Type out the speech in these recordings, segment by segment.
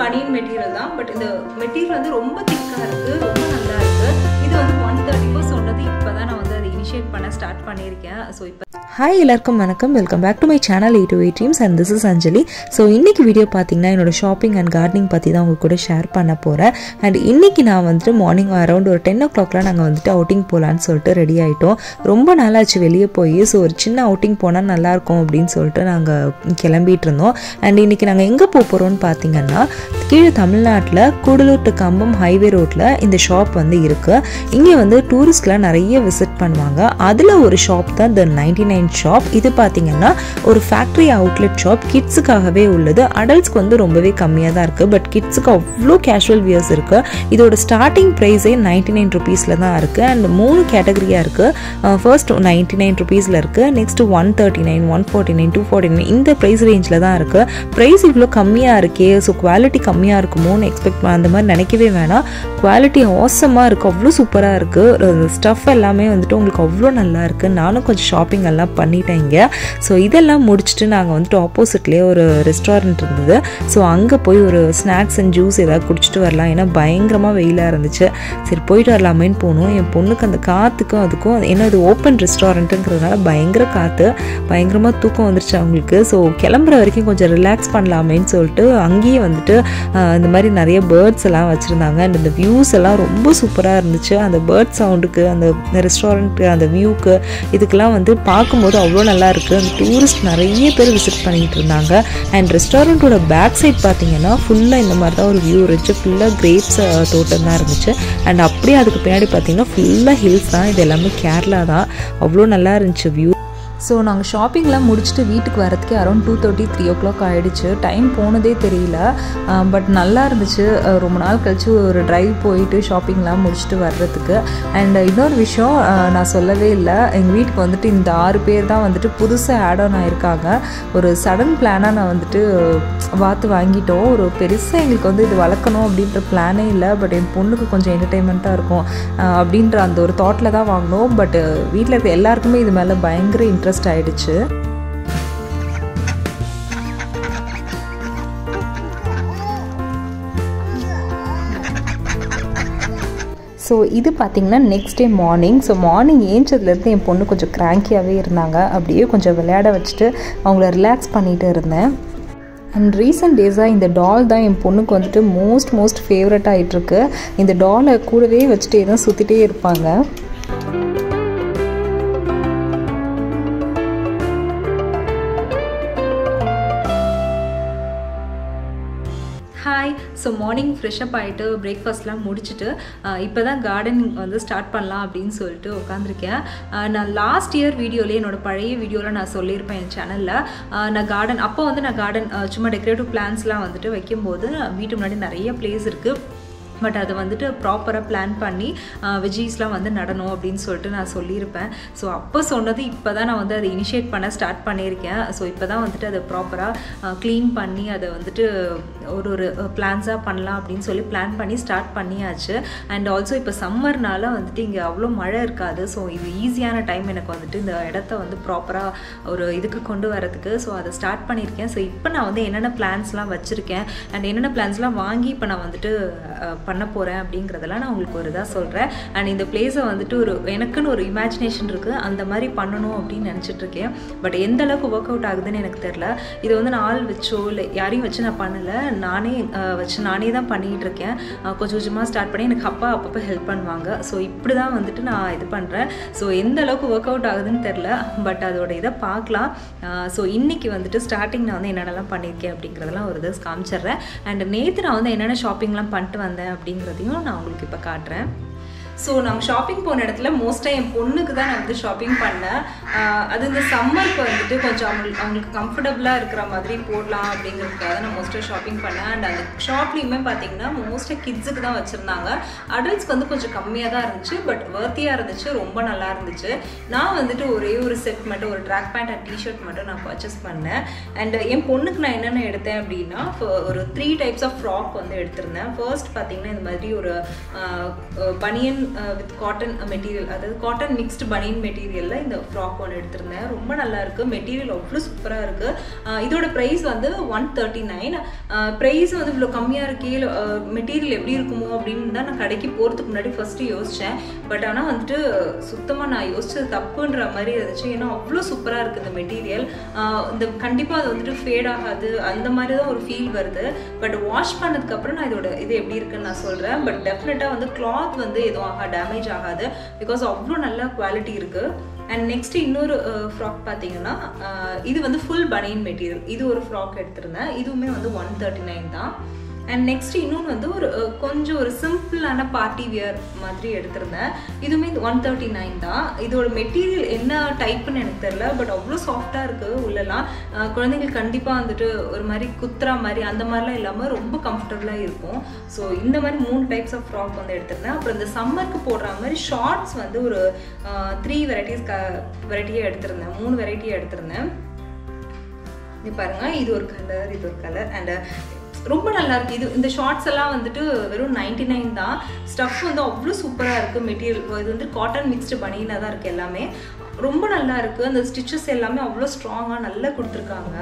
பனியன் மெட்டீரியல் தான். பட் இந்த மெட்டீரியல் வந்து ரொம்ப திக்காக இருக்குது ரொம்ப நல்லா இருக்குது இது வந்து ஒன் தேர்ட்டி ஃபோர் சொன்னது இப்போ தான் நான் வந்து அதை இனிஷியேட் பண்ண ஸ்டார்ட் பண்ணியிருக்கேன். ஸோ இப்போ ஹாய் எல்லாருக்கும் வணக்கம். Welcome back to my channel eight to eight dreams and this is Anjali so இன்றைக்கி வீடியோ பார்த்தீங்கன்னா என்னோடய ஷாப்பிங் அண்ட் கார்டனிங் பற்றி தான் உங்கள் கூட ஷேர் பண்ண போகிறேன் அண்ட் இன்றைக்கி நான் வந்துட்டு மார்னிங் அரௌண்ட் ஒரு டென் ஓ கிளாக்லாம் நாங்கள் வந்துட்டு அவுட்டிங் போகலான்னு சொல்லிட்டு ரெடி ஆகிட்டோம் ரொம்ப நாளாச்சு வெளியே போய் ஸோ ஒரு சின்ன அவுட்டிங் போனால் நல்லாயிருக்கும் அப்படின்னு சொல்லிட்டு நாங்கள் கிளம்பிட்டு இருந்தோம். அண்ட் இன்றைக்கி நாங்கள் எங்கே போக போகிறோம்னு பார்த்தீங்கன்னா கீழே தமிழ்நாட்டில் கூடலூர் டு கம்பம் ஹைவே ரோட்டில் இந்த ஷாப் வந்து இருக்குது இங்கே வந்து டூரிஸ்ட்லாம் நிறைய விசிட் பண்ணுவாங்க. அதில் ஒரு ஷாப் தான் த நைன்டி நைன் ஷாப். இது பார்த்தீங்கன்னா ஒரு ஃபேக்ட்ரி அவுட்லெட் ஷாப். கிட்ஸுக்காகவே உள்ளது. அடல்ட்ஸ்க்கு வந்து ரொம்பவே கம்மியாக தான் இருக்குது பட் கிட்ஸுக்கு அவ்வளோ கேஷுவல் வியர்ஸ் இருக்குது இதோட ஸ்டார்டிங் ப்ரைஸே நைன்டி நைன் ருபீஸில் தான் இருக்குது அண்ட் மூணு கேட்டகரியாக இருக்குது ஃபர்ஸ்ட் நைன்டி நைன் ருபீஸில் இருக்குது next one thirty nine one forty nine two forty nine இந்த ப்ரைஸ் ரேஞ்சில் தான் இருக்குது ப்ரைஸ் இவ்வளோ கம்மியாக இருக்கே. ஸோ குவாலிட்டி கம்மியாக இருக்குமோன்னு எக்ஸ்பெக்ட் அந்த மாதிரி நினைக்கவே வேணாம். குவாலிட்டி ஆசமாக இருக்குது அவ்வளோ சூப்பராக இருக்குது ஸ்டஃப் எல்லாமே வந்துட்டு உங்களுக்கு அவ்வளோ நல்லா இருக்குது நானும் கொஞ்சம் ஷாப்பிங் எல்லாம் பண்ணிட்டேன் இங்கே. ஸோ இதெல்லாம் முடிச்சுட்டு நாங்கள் வந்துட்டு ஆப்போசிட்லேயே ஒரு ரெஸ்டாரண்ட் இருந்தது. ஸோ அங்கே போய் ஒரு ஸ்நாக்ஸ் அண்ட் ஜூஸ் ஏதாவது குடிச்சிட்டு வரலாம். ஏன்னா பயங்கரமாக வெயிலாக இருந்துச்சு. சரி போயிட்டு வரலாமேன்னு போகணும் என் பொண்ணுக்கு அந்த காற்றுக்கும் அதுக்கும் ஏன்னா அது ஓப்பன் ரெஸ்டாரண்ட்டுங்கிறதுனால பயங்கர காற்று பயங்கரமாக தூக்கம் வந்துருச்சு அவங்களுக்கு. ஸோ கிளம்புற வரைக்கும் கொஞ்சம் ரிலாக்ஸ் பண்ணலாமேன்னு சொல்லிட்டு அங்கேயே வந்துட்டு இந்த மாதிரி நிறைய பேர்ட்ஸ் எல்லாம் வச்சுருந்தாங்க. அண்ட் இந்த வியூஸ் எல்லாம் ரொம்ப சூப்பராக இருந்துச்சு. அந்த பேர்ட் சவுண்டுக்கு அந்த ரெஸ்டாரண்ட்டு அந்த வியூக்கு இதுக்கெல்லாம் வந்து பார்க்கும்போது அவ்வளோ நல்லா இருக்குது அந்த டூரிஸ்ட் நிறைய பேர் விசிட் பண்ணிகிட்டு இருந்தாங்க. அண்ட் ரெஸ்டாரண்ட்டோட பேக் சைட் பார்த்தீங்கன்னா ஃபுல்லாக இந்த மாதிரி தான் ஒரு வியூ இருந்துச்சு. ஃபுல்லாக கிரேப்ஸ் தோட்டம் தான் இருந்துச்சு. அண்ட் அப்படியே அதுக்கு பின்னாடி பார்த்தீங்கன்னா ஃபுல்லாக ஹில்ஸ் தான். இது எல்லாமே கேரளா தான். அவ்வளோ நல்லா இருந்துச்சு வியூ ஸோ நாங்கள் ஷாப்பிங்லாம் முடிச்சுட்டு வீட்டுக்கு வரதுக்கே around two thirty three o clock ஆகிடுச்சு டைம் போனதே தெரியல. பட் நல்லா இருந்துச்சு. ரொம்ப நாள் கழித்து ஒரு ட்ரைவ் போயிட்டு ஷாப்பிங்லாம் முடிச்சுட்டு வர்றதுக்கு. அண்ட் இன்னொரு விஷயம் நான் சொல்லவே இல்லை. எங்கள் வீட்டுக்கு வந்துட்டு இந்த ஆறு பேர் தான் வந்துட்டு புதுசாக ஆட் ஆன் ஆயிருக்காங்க. ஒரு சடன் பிளானாக நான் வந்துட்டு பார்த்து வாங்கிட்டோம். ஒரு பெருசாக எங்களுக்கு வந்து இது வளர்க்கணும் அப்படின்ற பிளானே இல்லை. பட் என் பொண்ணுக்கு கொஞ்சம் என்டர்டெயின்மெண்ட்டாக இருக்கும். அப்படின்ற அந்த ஒரு தாட்டில் தான் வாங்கினோம். பட் வீட்டில் இருக்க எல்லாருக்குமே இது மேலே பயங்கர இன்ட்ரெஸ்ட் இன்ட்ரெஸ்ட் ஆயிடுச்சு. ஸோ இது பார்த்திங்கன்னா next day morning so morning ஏஞ்சதுலேருந்து என் பொண்ணு கொஞ்சம் கிராங்கியாகவே இருந்தாங்க. அப்படியே கொஞ்சம் விளையாட வச்சுட்டு அவங்கள ரிலாக்ஸ் பண்ணிகிட்டு இருந்தேன். அண்ட் ரீசெண்ட் டேஸாக இந்த டால் தான் என் பொண்ணுக்கு வந்துட்டு மோஸ்ட் மோஸ்ட் ஃபேவரட் ஆகிட்டுருக்கு இந்த டாலை கூடவே வச்சுட்டே தான் சுற்றிட்டே இருப்பாங்க. மார்னிங் ஃப்ரெஷ்அப் ஆகிட்டு பிரேக்ஃபாஸ்ட்லாம் முடிச்சுட்டு இப்போ தான் கார்டனிங் வந்து ஸ்டார்ட் பண்ணலாம் அப்படின்னு சொல்லிட்டு உட்காந்துருக்கேன் நான் லாஸ்ட் இயர் வீடியோலேயே என்னோடய பழைய வீடியோவில் நான் சொல்லியிருப்பேன் என் சேனலில் நான் கார்டன் அப்போ வந்து நான் கார்டன் சும்மா டெக்கரேட்டிவ் பிளான்ஸ்லாம் வந்துட்டு வைக்கும்போது வீட்டு முன்னாடி நிறைய பிளேஸ் இருக்குது பட் அதை வந்துட்டு ப்ராப்பராக பிளான் பண்ணி விஜய்ஸ்லாம் வந்து நடணும் அப்படின்னு சொல்லிட்டு நான் சொல்லியிருப்பேன். ஸோ அப்போ சொன்னது இப்போ தான் நான் வந்து அதை இனிஷியேட் பண்ண ஸ்டார்ட் பண்ணியிருக்கேன். ஸோ இப்போ தான் வந்துட்டு அதை ப்ராப்பராக க்ளீன் பண்ணி அதை வந்துட்டு ஒரு ஒரு பிளான்ஸாக பண்ணலாம் அப்படின்னு சொல்லி பிளான் பண்ணி ஸ்டார்ட் பண்ணியாச்சு. அண்ட் ஆல்சோ இப்போ சம்மர்னால வந்துட்டு இங்கே அவ்வளோ மழை இருக்காது. ஸோ இது ஈஸியான டைம் எனக்கு வந்துட்டு இந்த இடத்த வந்து ப்ராப்பராக ஒரு இதுக்கு கொண்டு வரதுக்கு ஸோ அதை ஸ்டார்ட் பண்ணியிருக்கேன். ஸோ இப்போ நான் வந்து என்னென்ன பிளான்ஸ்லாம் வச்சுருக்கேன். அண்ட் என்னென்ன பிளான்ஸ்லாம் வாங்கி இப்போ நான் வந்துட்டு பண்ண போகிறேன் அப்படிங்கிறதெல்லாம் நான் உங்களுக்கு ஒரு இதாக சொல்கிறேன் அண்ட் இந்த பிளேஸை வந்துட்டு ஒரு எனக்குன்னு ஒரு இமேஜினேஷன் இருக்குது. அந்த மாதிரி பண்ணணும் அப்படின்னு நினச்சிட்ருக்கேன் பட் எந்த அளவுக்கு ஒர்க் அவுட் ஆகுதுன்னு எனக்கு தெரில இது வந்து நான் ஆள் வச்சோ இல்லை யாரையும் வச்சு நான் பண்ணலை. நானே வச்சு நானே தான் பண்ணிகிட்டு இருக்கேன். கொஞ்சம் கொஞ்சமாக ஸ்டார்ட் பண்ணி எனக்கு அப்பா அப்பப்போ ஹெல்ப் பண்ணுவாங்க. ஸோ இப்படி தான் வந்துட்டு நான் இது பண்ணுறேன் ஸோ எந்த அளவுக்கு ஒர்க் அவுட் ஆகுதுன்னு தெரில பட் அதோட இதை பார்க்கலாம். ஸோ இன்றைக்கி வந்துட்டு ஸ்டார்டிங் நான் வந்து என்னென்னலாம் பண்ணியிருக்கேன் அப்படிங்கிறதெல்லாம் ஒரு இது காமிச்சிடுறேன். அண்ட் நேற்று நான் வந்து என்னென்ன ஷாப்பிங்லாம் பண்ணிட்டு வந்தேன் அப்படிங்கிறதையும் நான் உங்களுக்கு இப்போ காட்டுறேன். ஸோ நாங்கள் ஷாப்பிங் போன இடத்துல மோஸ்ட்டாக என் பொண்ணுக்கு தான் நான் வந்து ஷாப்பிங் பண்ணேன். அது இந்த சம்மருக்கு வந்துட்டு கொஞ்சம் அவங்களுக்கு அவங்களுக்கு கம்ஃபர்டபுளாக இருக்கிற மாதிரி போடலாம் அப்படிங்கிறதுக்காக நான் மோஸ்ட்டாக ஷாப்பிங் பண்ணேன். அண்ட் அந்த ஷாப்லேயுமே பார்த்தீங்கன்னா மோஸ்ட்டாக கிட்ஸுக்கு தான் வச்சுருந்தாங்க. அடல்ட்ஸ்க்கு வந்து கொஞ்சம் கம்மியாக தான் இருந்துச்சு. பட் வர்த்தியாக இருந்துச்சு. ரொம்ப நல்லா இருந்துச்சு. நான் வந்துட்டு ஒரே ஒரு செட் மட்டும் ஒரு ட்ராக் பேண்ட் அண்ட் டிஷர்ட் மட்டும் நான் பர்ச்சேஸ் பண்ணேன். அண்ட் என் பொண்ணுக்கு நான் என்னென்ன எடுத்தேன் அப்படின்னா ஒரு த்ரீ டைப்ஸ் ஆஃப் ஃப்ராக் வந்து எடுத்திருந்தேன். ஃபர்ஸ்ட் பார்த்தீங்கன்னா இந்த மாதிரி ஒரு பனியன் வித் காட்டன் மெட்டீரியல் அதாவது காட்டன் மிக்ஸ்டு பனியன் மெட்டீரியலில் இந்த ஃப்ராக் ஒன்று எடுத்திருந்தேன். ரொம்ப நல்லா இருக்குது மெட்டீரியல் அவ்வளோ சூப்பராக இருக்குது uh, இதோட ப்ரைஸ் வந்து ஒன் தேர்ட்டி நைன் ப்ரைஸ் வந்து இவ்வளோ கம்மியாக இருக்கே மெட்டீரியல் uh, எப்படி இருக்குமோ அப்படின்னு தான் நான் கடைக்கு போகிறதுக்கு முன்னாடி ஃபஸ்ட்டு யோசித்தேன் பட் ஆனால் வந்துட்டு சுத்தமாக நான் யோசிச்சது தப்புன்ற மாதிரி இருந்துச்சு. ஏன்னா அவ்வளோ சூப்பராக இருக்குது இந்த மெட்டீரியல் uh, இந்த கண்டிப்பாக அது வந்துட்டு ஃபேட் ஆகாது. அந்த மாதிரி தான் ஒரு ஃபீல் வருது. பட் வாஷ் பண்ணதுக்கப்புறம் நான் இதோட இது எப்படி இருக்குன்னு நான் சொல்கிறேன் பட் டெஃபினட்டாக வந்து கிளாத் வந்து எதுவும் ஆகா டேமேஜ் ஆகாது. பிகாஸ் அவ்வளோ நல்ல குவாலிட்டி இருக்குது அண்ட் நெக்ஸ்ட் இன்னொரு ஃப்ராக் பார்த்தீங்கன்னா இது வந்து ஃபுல் பனியன் மெட்டீரியல் இது ஒரு ஃப்ராக் எடுத்திருந்தேன். இதுவுமே வந்து ஒன் தேர்ட்டி நைன் தான். அண்ட் நெக்ஸ்ட் இன்னொன்று வந்து ஒரு கொஞ்சம் ஒரு சிம்பிளான பார்ட்டி வியர் மாதிரி எடுத்திருந்தேன். இதுவுமே ஒன் தேர்ட்டி நைன் தான். இதோட மெட்டீரியல் என்ன டைப்புன்னு எனக்கு தெரில பட் அவ்வளோ சாஃப்டாக இருக்குது உள்ளலாம். அஹ், குழந்தைங்களுக்கு கண்டிப்பாக வந்துட்டு ஒரு மாதிரி குத்துறா மாதிரி அந்த மாதிரிலாம் இல்லாமல் ரொம்ப கம்ஃபர்டபுளாக இருக்கும். ஸோ இந்த மாதிரி மூணு டைப்ஸ் ஆஃப் ஃப்ராக் வந்து எடுத்திருந்தேன். அப்புறம் இந்த சம்மருக்கு போடுற மாதிரி ஷார்ட்ஸ் வந்து ஒரு த்ரீ வெரைட்டிஸ் க வெரைட்டியாக எடுத்திருந்தேன். மூணு வெரைட்டியாக எடுத்திருந்தேன். இது பாருங்க இது ஒரு கலர் இது ஒரு கலர் அண்ட் ரொம்ப நல்லா இருக்கு. இது இந்த ஷார்ட்ஸ் எல்லாம் வந்துட்டு வெறும் நைன்டி நைன் தான். ஸ்டஃப் வந்து அவ்வளோ சூப்பராக இருக்கு மெட்டீரியல் இது வந்து காட்டன் மிக்ஸ்டு பனியனாக தான் இருக்கு எல்லாமே. ரொம்ப நல்லா இருக்கு. அந்த ஸ்டிச்சஸ் எல்லாமே அவ்வளோ ஸ்ட்ராங்காக நல்லா கொடுத்துருக்காங்க.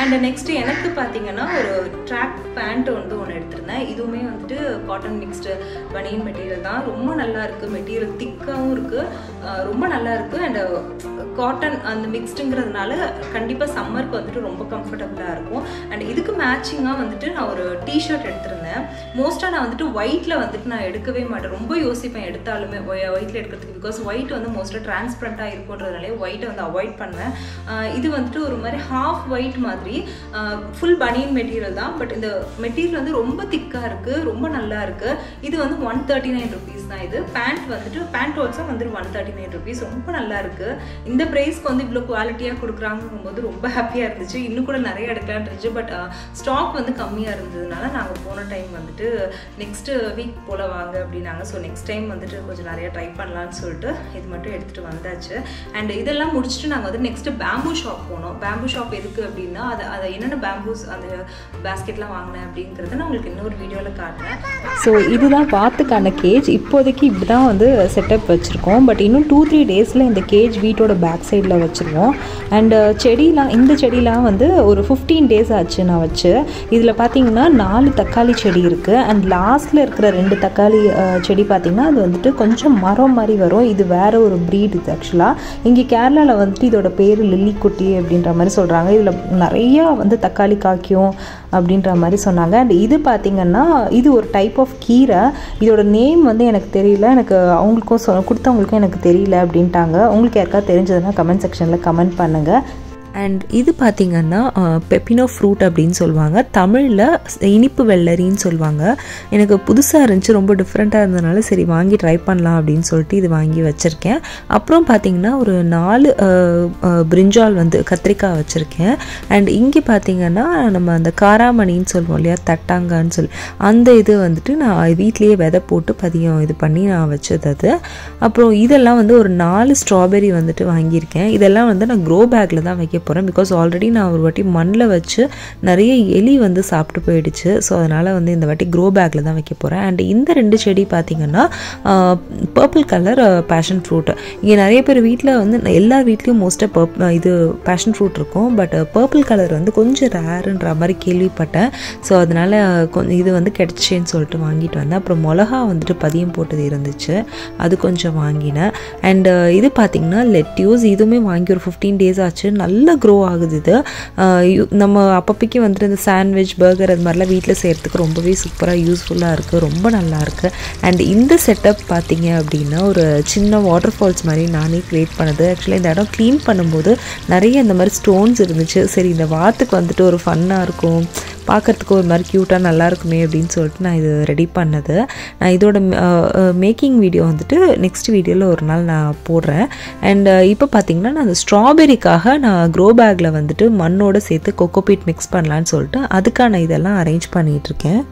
அண்ட் நெக்ஸ்ட் எனக்கு பார்த்தீங்கன்னா ஒரு ட்ராக் பேண்ட் வந்து ஒன்று எடுத்திருந்தேன். இதுவுமே வந்துட்டு காட்டன் மிக்ஸ்டு பனியன் மெட்டீரியல் தான். ரொம்ப நல்லா இருக்குது மெட்டீரியல் திக்காகவும் இருக்குது ரொம்ப நல்லா இருக்குது அண்ட் காட்டன் அந்த மிக்ஸ்டுங்கிறதுனால கண்டிப்பாக சம்மருக்கு வந்துட்டு ரொம்ப கம்ஃபர்டபுளாக இருக்கும். அண்ட் இதுக்கு மேட்சிங்காக வந்துட்டு நான் ஒரு டிஷர்ட் எடுத்திருந்தேன். மோஸ்ட்டாக நான் வந்துட்டு ஒயிட்டில் வந்துட்டு நான் எடுக்கவே மாட்டேன். ரொம்ப யோசிப்பேன் எடுத்தாலுமே ஒயிட்டில் எடுக்கிறதுக்கு. பிகாஸ் ஒயிட் வந்து மோஸ்ட்டாக டிரான்ஸ்பரண்ட்டாக இருக்குன்றதுனாலே ஒயிட்டை வந்து அவாய்ட் பண்ணுவேன். இது வந்துட்டு ஒரு மாதிரி ஹாஃப் ஒயிட் மாதிரி. ஃபுல் பனியன் மெட்டீரியல் தான். பட் இந்த மெட்டீரியல் வந்து ரொம்ப திக்காக இருக்குது ரொம்ப நல்லா இருக்குது இது வந்து ஒன் தேர்ட்டி நைன் ருபீஸ் தான் இது. பேண்ட் வந்துட்டு பேண்ட் ஆல்சோ வந்துட்டு ஒன் தேர்ட்டி நைன் ருபீஸ் ரொம்ப நல்லா இருக்குது இந்த ப்ரைஸ்க்கு வந்து இவ்வளோ குவாலிட்டியாக கொடுக்குறாங்கும் போது ரொம்ப ஹாப்பியாக இருந்துச்சு. இன்னும் கூட நிறைய எடுக்கலான் இருந்துச்சு. பட் ஸ்டாக் வந்து கம்மியாக இருந்ததுனால நாங்கள் போன டைம் டைம் வந்துட்டு நெக்ஸ்ட் வீக் போல் வாங்க அப்படின்னாங்க ஸோ நெக்ஸ்ட் டைம் வந்துட்டு கொஞ்சம் நிறைய ட்ரை பண்ணலான்னு சொல்லிட்டு இது மட்டும் எடுத்துகிட்டு வந்தாச்சு. அண்ட் இதெல்லாம் முடிச்சுட்டு நாங்கள் வந்து நெக்ஸ்ட் பேம்பூ ஷாப் போனோம். பேம்பூ ஷாப் எதுக்கு அப்படின்னா அதை அதை என்னென்ன பேம்பூஸ் அந்த பேஸ்கெட்லாம் வாங்கினேன் அப்படிங்கிறத நான் உங்களுக்கு இன்னொரு வீடியோவில் காட்டுறேன். ஸோ இதுதான் வாத்துக்கான கேஜ் இப்போதைக்கு இப்படி தான் வந்து செட்டப் வச்சுருக்கோம். பட் இன்னும் டூ த்ரீ டேஸில் இந்த கேஜ் வீட்டோட பேக் சைடில் வச்சுருவோம். அண்டு uh, செடிலாம் இந்த செடிலாம் வந்து ஒரு ஃபிஃப்டீன் டேஸ் ஆச்சு நான் வச்சு. இதில் பார்த்தீங்கன்னா நாலு தக்காளி செடி செடி இருக்குது அண்ட் லாஸ்ட்டில் இருக்கிற ரெண்டு தக்காளி செடி பார்த்திங்கன்னா அது வந்துட்டு கொஞ்சம் மரம் மாதிரி வரும். இது வேறு ஒரு ப்ரீட் இது ஆக்சுவலாக இங்கே கேரளாவில் வந்துட்டு இதோட பேர் லில்லிக்குட்டி அப்படின்ற மாதிரி சொல்கிறாங்க இதில் நிறையா வந்து தக்காளி காய்க்கும் அப்படின்ற மாதிரி சொன்னாங்க. அண்ட் இது பார்த்திங்கன்னா இது ஒரு டைப் ஆஃப் கீரை. இதோட நேம் வந்து எனக்கு தெரியல. எனக்கு அவங்களுக்கும் சொ கொடுத்தவங்களுக்கும் எனக்கு தெரியல அப்படின்ட்டாங்க. உங்களுக்கு யாருக்காவது தெரிஞ்சதுன்னா கமெண்ட் செக்ஷனில் கமெண்ட் பண்ணுங்கள் அண்ட் இது பார்த்திங்கன்னா பெப்பினோ ஃப்ரூட் அப்படின்னு சொல்லுவாங்க. தமிழில் இனிப்பு வெள்ளரின்னு சொல்லுவாங்க. எனக்கு புதுசாக இருந்துச்சு ரொம்ப டிஃப்ரெண்ட்டாக இருந்ததுனால சரி வாங்கி ட்ரை பண்ணலாம் அப்படின்னு சொல்லிட்டு இது வாங்கி வச்சுருக்கேன். அப்புறம் பார்த்திங்கன்னா ஒரு நாலு பிரிஞ்சால் வந்து கத்திரிக்காய் வச்சுருக்கேன். அண்ட் இங்கே பார்த்திங்கன்னா நம்ம அந்த காராமணின்னு சொல்லுவோம் இல்லையா தட்டாங்கான்னு சொல்லி அந்த இது வந்துட்டு நான் வீட்லேயே விதை போட்டு பதியம் இது பண்ணி நான் வச்சது அது. அப்புறம் இதெல்லாம் வந்து ஒரு நாலு ஸ்ட்ராபெரி வந்துட்டு வாங்கியிருக்கேன். இதெல்லாம் வந்து நான் க்ரோ பேக்கில் தான் வைக்க போகிறேன் பிகாஸ் ஆல்ரெடி நான் ஒரு வாட்டி மண்ணில் வச்சு நிறைய எலி வந்து சாப்பிட்டு போயிடுச்சு. ஸோ அதனால் வந்து இந்த வாட்டி க்ரோ பேக்கில் தான் வைக்க போகிறேன் அண்ட் இந்த ரெண்டு செடி பார்த்திங்கன்னா பர்பிள் கலர் பேஷன் ஃப்ரூட் இங்கே நிறைய பேர் வீட்டில் வந்து எல்லா வீட்லேயும் மோஸ்ட்டாக பர்ப் இது பேஷன் ஃப்ரூட் இருக்கும். பட் பர்பிள் கலர் வந்து கொஞ்சம் ரேருன்ற மாதிரி கேள்விப்பட்டேன். ஸோ அதனால் கொஞ்சம் இது வந்து கிடச்சேன்னு சொல்லிட்டு வாங்கிட்டு வந்தேன். அப்புறம் மிளகா வந்துட்டு பதியம் போட்டது இருந்துச்சு. அது கொஞ்சம் வாங்கினேன். அண்டு இது பார்த்திங்கன்னா லெட்யூஸ் இதுவுமே வாங்கி ஒரு ஃபிஃப்டீன் டேஸ் ஆச்சு. நல்ல க்ரோ ஆகுது இது. யு- நம்ம அப்பப்போக்கி வந்துட்டு இந்த சாண்ட்விச் பர்கர் அது மாதிரிலாம் வீட்டில் செய்கிறதுக்கு ரொம்பவே சூப்பராக யூஸ்ஃபுல்லாக இருக்குது ரொம்ப நல்லா இருக்குது அண்ட் இந்த செட்டப் பார்த்தீங்க அப்படின்னா ஒரு சின்ன வாட்டர் ஃபால்ஸ் மாதிரி நானே க்ரியேட் பண்ணது. ஆக்சுவலாக இந்த இடம் க்ளீன் பண்ணும்போது நிறைய இந்த மாதிரி ஸ்டோன்ஸ் இருந்துச்சு. சரி இந்த வாத்துக்கு வந்துட்டு ஒரு ஃபன்னாக இருக்கும். பார்க்கறதுக்கு ஒரு மாதிரி க்யூட்டாக நல்லா இருக்குமே அப்படின்னு சொல்லிட்டு நான் இது ரெடி பண்ணது. நான் இதோட மேக்கிங் வீடியோ வந்துட்டு நெக்ஸ்ட் வீடியோவில் ஒரு நாள் நான் போடுறேன். அண்ட் இப்போ பார்த்தீங்கன்னா நான் அந்த ஸ்ட்ராபெரிக்காக நான் க்ரோ பேக்கில் வந்துட்டு மண்ணோடு சேர்த்து கொக்கோபீட் மிக்ஸ் பண்ணலான்னு சொல்லிட்டு அதுக்கான இதெல்லாம் அரேஞ்ச் பண்ணிகிட்ருக்கேன்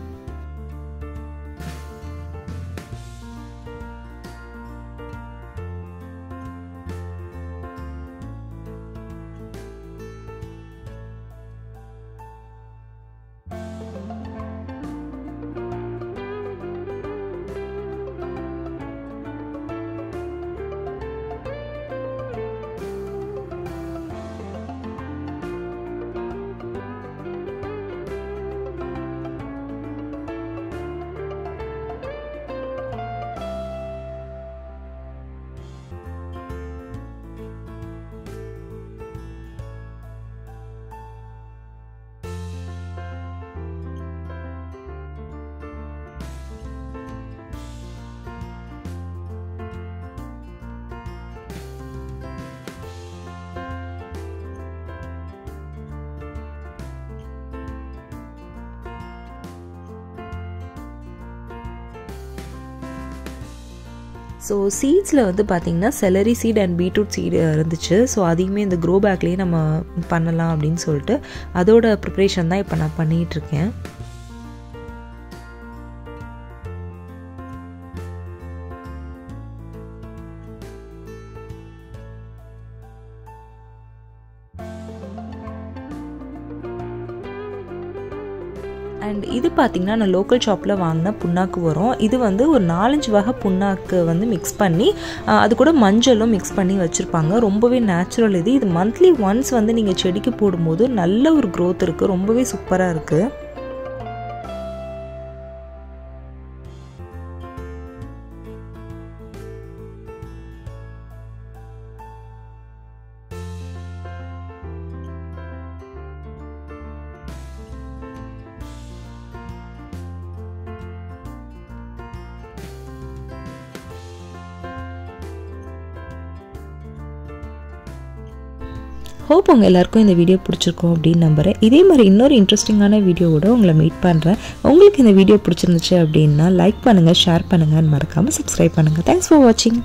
ஸோ சீட்ஸில் வந்து பார்த்திங்கன்னா celery seed and beetroot seed இருந்துச்சு. ஸோ அதையுமே இந்த க்ரோ பேக்லேயே நம்ம பண்ணலாம் அப்படின்னு சொல்லிட்டு அதோட ப்ரிப்ரேஷன் தான் இப்போ நான் பண்ணிகிட்ருக்கேன் இது பார்த்திங்கன்னா நான் லோக்கல் ஷாப்பில் வாங்கின புண்ணாக்கு வரும் இது வந்து ஒரு நாலஞ்சு வகை புண்ணாக்கு வந்து மிக்ஸ் பண்ணி அது கூட மஞ்சளும் மிக்ஸ் பண்ணி வச்சுருப்பாங்க. ரொம்பவே நேச்சுரல் இது. இது மந்த்லி ஒன்ஸ் வந்து நீங்கள் செடிக்கு போடும்போது நல்ல ஒரு க்ரோத் இருக்குது ரொம்பவே சூப்பராக இருக்குது ஹோப் உங்கள் எல்லாருக்கும் இந்த வீடியோ பிடிச்சிருக்கும் அப்படின்னு நம்புகிறேன் இதே மாதிரி இன்னொரு இன்ட்ரெஸ்டிங்கான வீடியோவோட உங்களை மீட் பண்ணுறேன் உங்களுக்கு இந்த வீடியோ பிடிச்சிருந்துச்சு அப்படின்னா லைக் பண்ணுங்கள் ஷேர் பண்ணுங்கள் மறக்காமல் சப்ஸ்கிரைப் பண்ணுங்கள் தேங்க்ஸ் ஃபார் வாட்சிங்